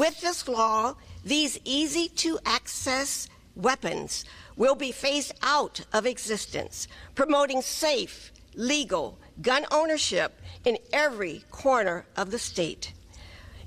With this law, these easy to access weapons will be phased out of existence, promoting safe, legal gun ownership in every corner of the state.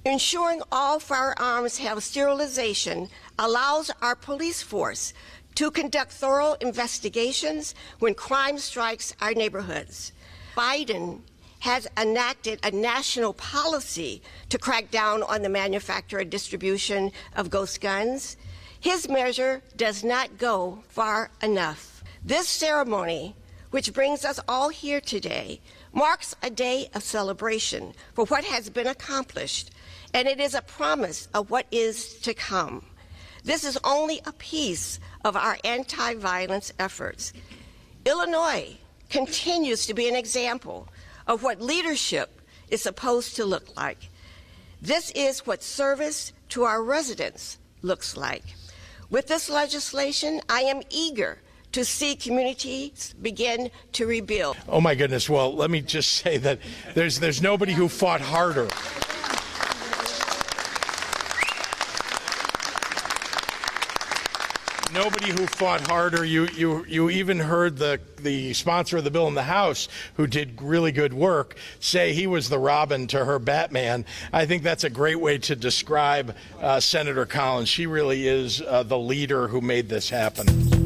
Ensuring all firearms have sterilization allows our police force to conduct thorough investigations when crime strikes our neighborhoods. Biden has enacted a national policy to crack down on the manufacture and distribution of ghost guns. His measure does not go far enough. This ceremony, which brings us all here today, marks a day of celebration for what has been accomplished, and it is a promise of what is to come. This is only a piece of our anti violence efforts. Illinois continues to be an example of what leadership is supposed to look like. This is what service to our residents looks like. With this legislation, I am eager to see communities begin to rebuild. Oh my goodness. Well, let me just say that there's there's nobody who fought harder. Nobody who fought harder. You you you even heard the the sponsor of the bill in the House, who did really good work, say he was the Robin to her Batman. I think that's a great way to describe uh, Senator Collins. She really is uh, the leader who made this happen.